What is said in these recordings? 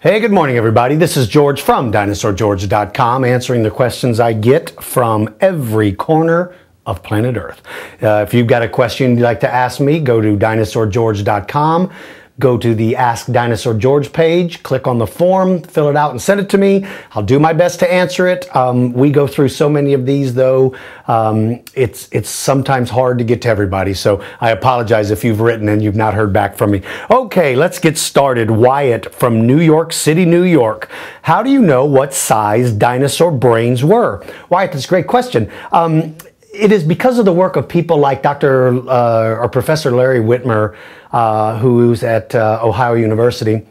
Hey, good morning, everybody. This is George from DinosaurGeorge.com answering the questions I get from every corner of planet Earth. Uh, if you've got a question you'd like to ask me, go to DinosaurGeorge.com go to the Ask Dinosaur George page, click on the form, fill it out, and send it to me. I'll do my best to answer it. Um, we go through so many of these, though, um, it's, it's sometimes hard to get to everybody. So I apologize if you've written and you've not heard back from me. Okay, let's get started. Wyatt from New York City, New York. How do you know what size dinosaur brains were? Wyatt, that's a great question. Um, it is because of the work of people like Dr. Uh, or Professor Larry Witmer, uh, who's at uh, Ohio University.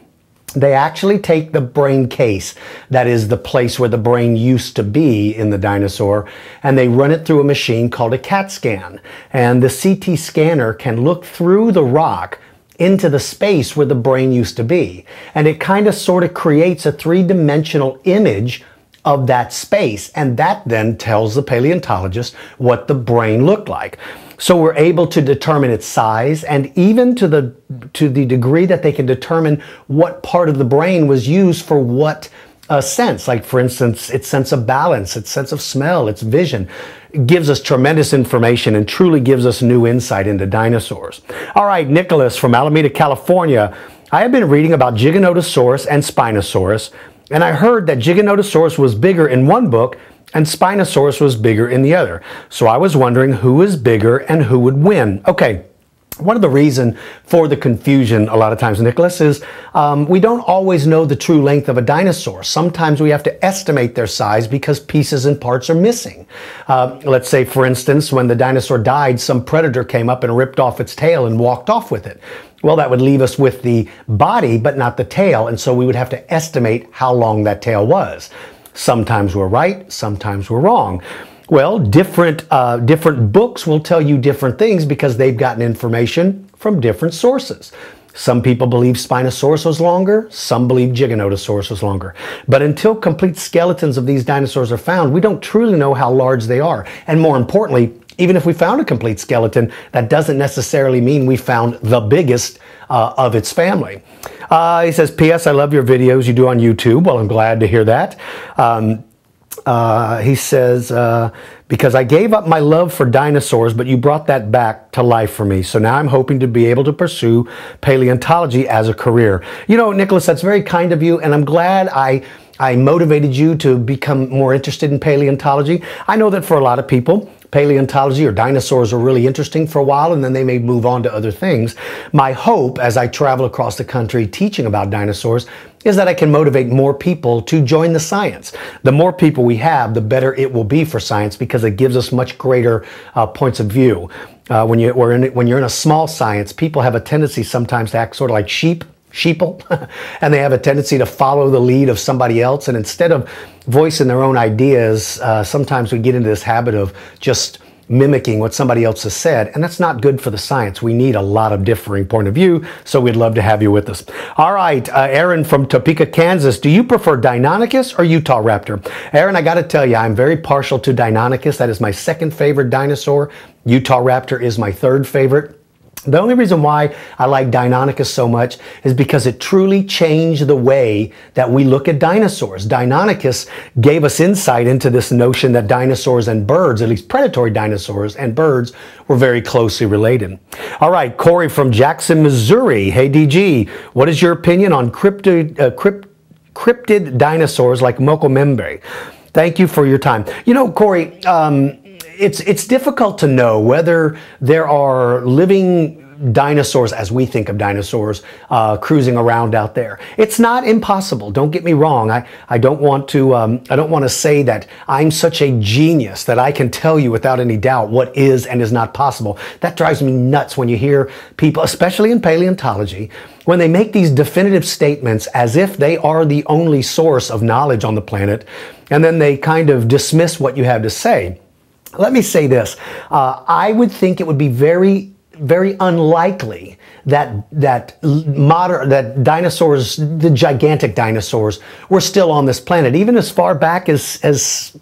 They actually take the brain case, that is the place where the brain used to be in the dinosaur, and they run it through a machine called a CAT scan. And the CT scanner can look through the rock into the space where the brain used to be. And it kind of sort of creates a three dimensional image of that space. And that then tells the paleontologist what the brain looked like. So we're able to determine its size and even to the, to the degree that they can determine what part of the brain was used for what uh, sense. Like for instance, its sense of balance, its sense of smell, its vision. It gives us tremendous information and truly gives us new insight into dinosaurs. All right, Nicholas from Alameda, California. I have been reading about Giganotosaurus and Spinosaurus and I heard that Giganotosaurus was bigger in one book and Spinosaurus was bigger in the other. So I was wondering who is bigger and who would win. Okay, one of the reason for the confusion a lot of times, Nicholas, is um, we don't always know the true length of a dinosaur. Sometimes we have to estimate their size because pieces and parts are missing. Uh, let's say, for instance, when the dinosaur died, some predator came up and ripped off its tail and walked off with it. Well, that would leave us with the body, but not the tail, and so we would have to estimate how long that tail was. Sometimes we're right, sometimes we're wrong. Well, different, uh, different books will tell you different things because they've gotten information from different sources. Some people believe Spinosaurus was longer, some believe Giganotosaurus was longer. But until complete skeletons of these dinosaurs are found, we don't truly know how large they are. And more importantly, even if we found a complete skeleton, that doesn't necessarily mean we found the biggest uh, of its family. Uh, he says, P.S. I love your videos you do on YouTube. Well, I'm glad to hear that. Um, uh, he says, uh, because I gave up my love for dinosaurs, but you brought that back to life for me. So now I'm hoping to be able to pursue paleontology as a career. You know, Nicholas, that's very kind of you, and I'm glad I. I motivated you to become more interested in paleontology. I know that for a lot of people, paleontology or dinosaurs are really interesting for a while and then they may move on to other things. My hope as I travel across the country teaching about dinosaurs is that I can motivate more people to join the science. The more people we have, the better it will be for science because it gives us much greater uh, points of view. Uh, when, you, in, when you're in a small science, people have a tendency sometimes to act sort of like sheep sheeple and they have a tendency to follow the lead of somebody else and instead of voicing their own ideas uh, sometimes we get into this habit of just mimicking what somebody else has said, and that's not good for the science. We need a lot of differing point of view, so we'd love to have you with us. All right, uh, Arun from Topeka, Kansas, do you prefer Deinonychus or Utah Raptor? Arun, I got to tell you, I'm very partial to Deinonychus. That is my second favorite dinosaur. Utah Raptor is my third favorite. The only reason why I like Deinonychus so much is because it truly changed the way that we look at dinosaurs. Deinonychus gave us insight into this notion that dinosaurs and birds, at least predatory dinosaurs and birds, were very closely related. All right, Cory from Jackson, Missouri. Hey, DG, what is your opinion on cryptid, uh, crypt, cryptid dinosaurs like Mokele-mbembe? Thank you for your time. You know, Cory, um, it's it's difficult to know whether there are living dinosaurs as we think of dinosaurs uh, cruising around out there. It's not impossible. Don't get me wrong. I, I don't want to um, I don't want to say that I'm such a genius that I can tell you without any doubt what is and is not possible. That drives me nuts when you hear people, especially in paleontology, when they make these definitive statements as if they are the only source of knowledge on the planet, and then they kind of dismiss what you have to say. Let me say this. Uh, I would think it would be very, very unlikely that that modern that dinosaurs, the gigantic dinosaurs, were still on this planet, even as far back as as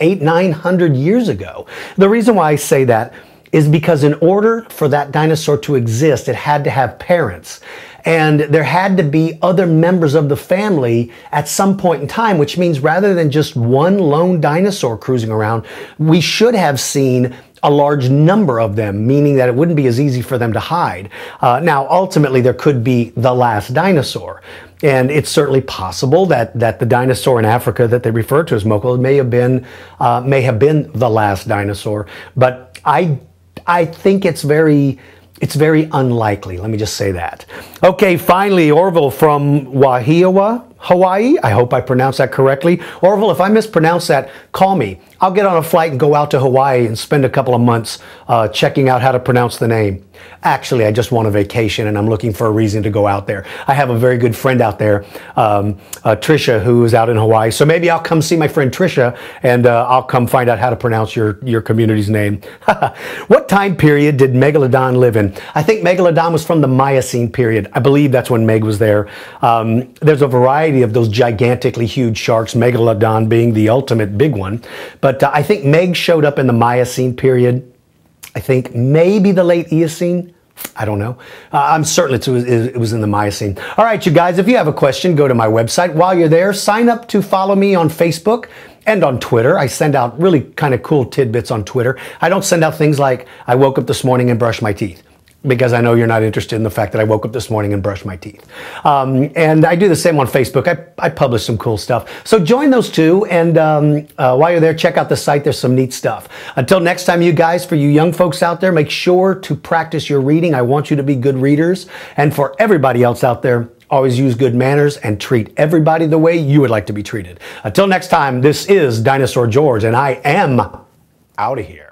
eight, nine hundred years ago. The reason why I say that is because in order for that dinosaur to exist, it had to have parents. And there had to be other members of the family at some point in time, which means rather than just one lone dinosaur cruising around, we should have seen a large number of them, meaning that it wouldn't be as easy for them to hide. Uh, now, ultimately, there could be the last dinosaur. And it's certainly possible that, that the dinosaur in Africa that they refer to as Moko may have been uh, may have been the last dinosaur. But I I think it's very it's very unlikely. Let me just say that. Okay, finally, Orville from Wahiawa, Hawaii. I hope I pronounced that correctly. Orville, if I mispronounce that, call me. I'll get on a flight and go out to Hawaii and spend a couple of months uh, checking out how to pronounce the name. Actually, I just want a vacation and I'm looking for a reason to go out there. I have a very good friend out there, um, uh, Trisha, who is out in Hawaii. So maybe I'll come see my friend Trisha and uh, I'll come find out how to pronounce your, your community's name. what time period did Megalodon live in? I think Megalodon was from the Miocene period. I believe that's when Meg was there. Um, there's a variety of those gigantically huge sharks, Megalodon being the ultimate big one. But uh, I think Meg showed up in the Miocene period. I think maybe the late Eocene. I don't know. Uh, I'm certain it was, it was in the Miocene. All right, you guys, if you have a question, go to my website. While you're there, sign up to follow me on Facebook and on Twitter. I send out really kind of cool tidbits on Twitter. I don't send out things like, I woke up this morning and brushed my teeth because I know you're not interested in the fact that I woke up this morning and brushed my teeth. Um, and I do the same on Facebook. I, I publish some cool stuff. So join those two. And um, uh, while you're there, check out the site. There's some neat stuff. Until next time, you guys, for you young folks out there, make sure to practice your reading. I want you to be good readers. And for everybody else out there, always use good manners and treat everybody the way you would like to be treated. Until next time, this is Dinosaur George, and I am out of here.